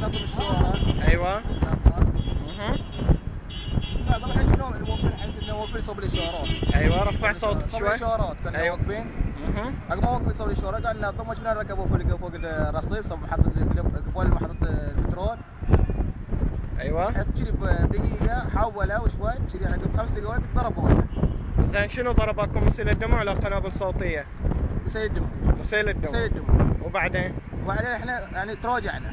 ننظم الشوارع أيوه أيوه رفع صوتك شوي الاشارات كنا. واقفين. عقب ما وقفوا صوب الاشارات قاعد ننظم شفنا ركبوا فوق فوق الرصيف صوب محطه قبل محطه البترول أيوه كذي بدقيقه حولوا شوي كذي عقب خمس دقائق ضربونا زين شنو ضربكم مسيل الدموع ولا قنابل صوتيه؟ الدم مسيل بسيل الدموع الدم وبعدين؟ وبعدين إحنا يعني تراجعنا.